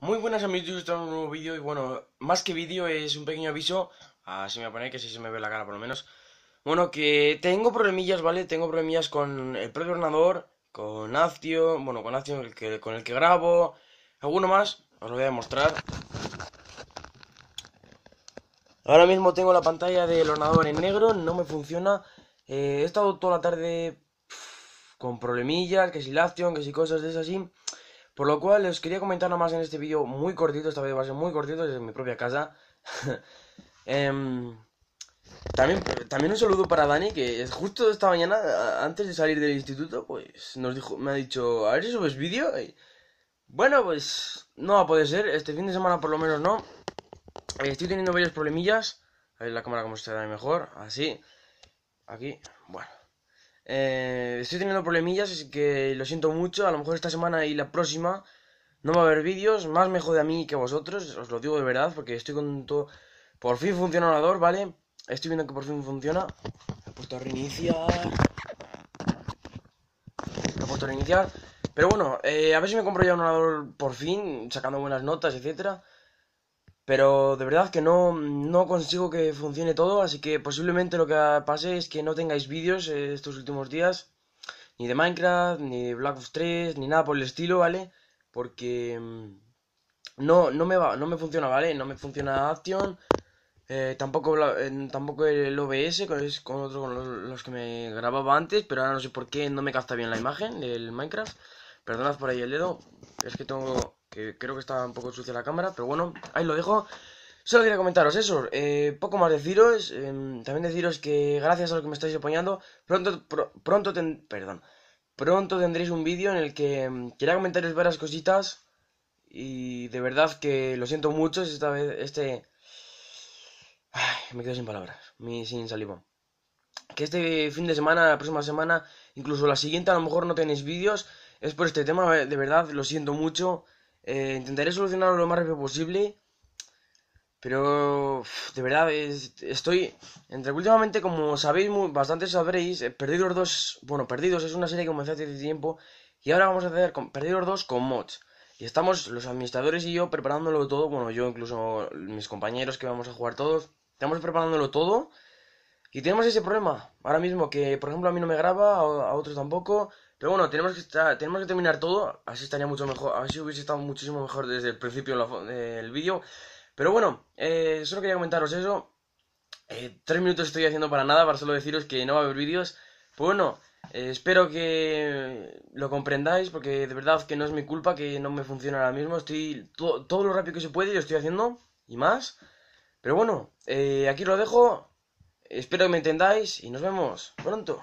Muy buenas amigos, estoy en un nuevo vídeo y bueno, más que vídeo es un pequeño aviso, así me pone que si se me ve la cara por lo menos. Bueno, que tengo problemillas, ¿vale? Tengo problemillas con el propio ordenador, con Aztio, bueno, con Aztio el que, con el que grabo, alguno más, os lo voy a demostrar. Ahora mismo tengo la pantalla del ordenador en negro, no me funciona. Eh, he estado toda la tarde con problemillas, que si Action, que si cosas de esas así. Por lo cual os quería comentar nomás en este vídeo muy cortito, esta vez va a ser muy cortito desde mi propia casa. Em, también, también un saludo para Dani, que justo esta mañana, antes de salir del instituto, pues nos dijo, me ha dicho, a ver si subes vídeo. bueno, pues no va a poder ser, este fin de semana por lo menos no. Estoy teniendo varios problemillas. A ver la cámara como se ve mejor, así. Aquí, bueno. Eh, estoy teniendo problemillas, así que lo siento mucho. A lo mejor esta semana y la próxima no va a haber vídeos. Más me jode a mí que a vosotros, os lo digo de verdad, porque estoy con todo... Por fin funciona el ordenador, ¿vale? Estoy viendo que por fin funciona. He puesto a reiniciar. He puesto a reiniciar. Pero bueno, eh, a ver si me compro ya un ordenador por fin, sacando buenas notas, etcétera. Pero de verdad que no, no consigo que funcione todo, así que posiblemente lo que pase es que no tengáis vídeos eh, estos últimos días, ni de Minecraft, ni de Black Ops 3, ni nada por el estilo, ¿vale? Porque mm, no, no, me va, no me funciona, ¿vale? No me funciona Action, eh, tampoco, tampoco el OBS, con, es otro con los, que me grababa antes, pero ahora no sé por qué no me capta bien la imagen del Minecraft. Perdonad por ahí el dedo, es que tengo que creo que está un poco sucia la cámara, pero bueno, ahí lo dejo. Solo quería comentaros eso, eh, poco más deciros, em, también deciros que gracias a lo que me estáis apoyando, pronto, pronto, perdón, pronto tendréis un vídeo en el que em, quería comentaros varias cositas y de verdad que lo siento mucho esta vez, este... Me quedo sin palabras, sin saliva. Que este fin de semana, la próxima semana, incluso la siguiente a lo mejor no tenéis vídeos, es por este tema, de verdad, lo siento mucho. Eh, intentaré solucionarlo lo más rápido posible. Pero de verdad estoy entre últimamente como sabéis bastante sabréis eh, Perdidos 2, bueno, Perdidos es una serie que comencé hace tiempo y ahora vamos a hacer con Perdidos 2 con mods. Y estamos los administradores y yo preparándolo todo, bueno, yo incluso mis compañeros que vamos a jugar todos, estamos preparándolo todo y tenemos ese problema ahora mismo que por ejemplo a mí no me graba, a otros tampoco, pero bueno, tenemos que, estar, tenemos que terminar todo. Así estaría mucho mejor. Así hubiese estado muchísimo mejor desde el principio del vídeo. Pero bueno, eh, solo quería comentaros eso. Eh, tres minutos estoy haciendo para nada, para solo deciros que no va a haber vídeos. Pues bueno, eh, espero que lo comprendáis, porque de verdad que no es mi culpa que no me funcione ahora mismo. Estoy todo lo rápido que se puede, lo estoy haciendo y más. Pero bueno, aquí lo dejo. Espero que me entendáis y nos vemos pronto.